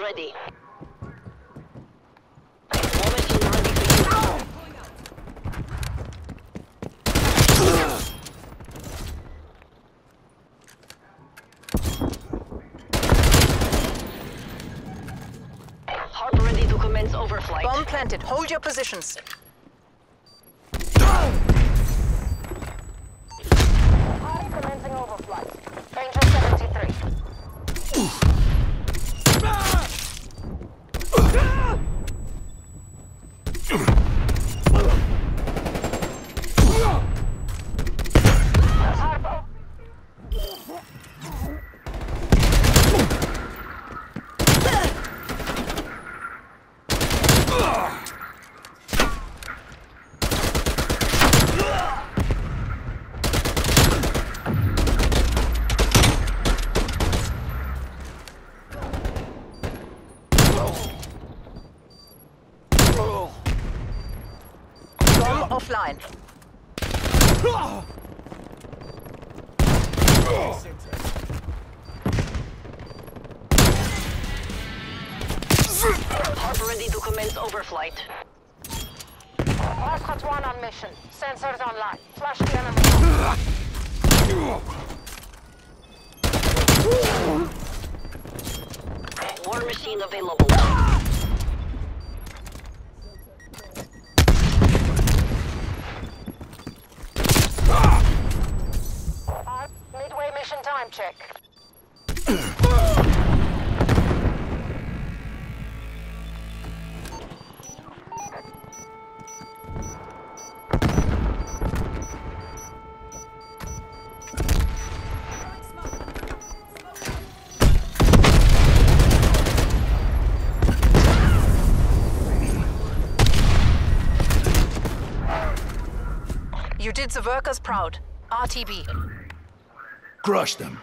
ready. To commence overflight. Bomb planted. Hold your positions. Offline. H.A.R.P. ready to commence overflight. Last one on mission. Sensors online. Flush the enemy. War machine available. Mission time check. You did the workers proud. RTB. Crush them.